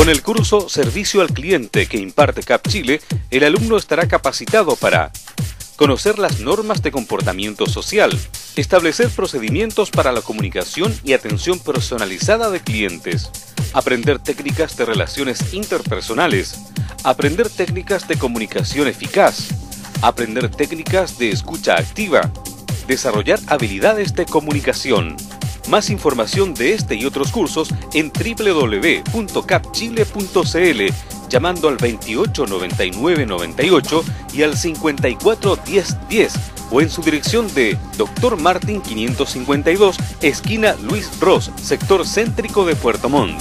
Con el curso Servicio al Cliente que imparte CAP Chile, el alumno estará capacitado para conocer las normas de comportamiento social, establecer procedimientos para la comunicación y atención personalizada de clientes, aprender técnicas de relaciones interpersonales, aprender técnicas de comunicación eficaz, aprender técnicas de escucha activa, desarrollar habilidades de comunicación. Más información de este y otros cursos en www.capchile.cl llamando al 28 99 98 y al 54 10 10 o en su dirección de Dr. Martin 552, esquina Luis Ross, sector céntrico de Puerto Montt.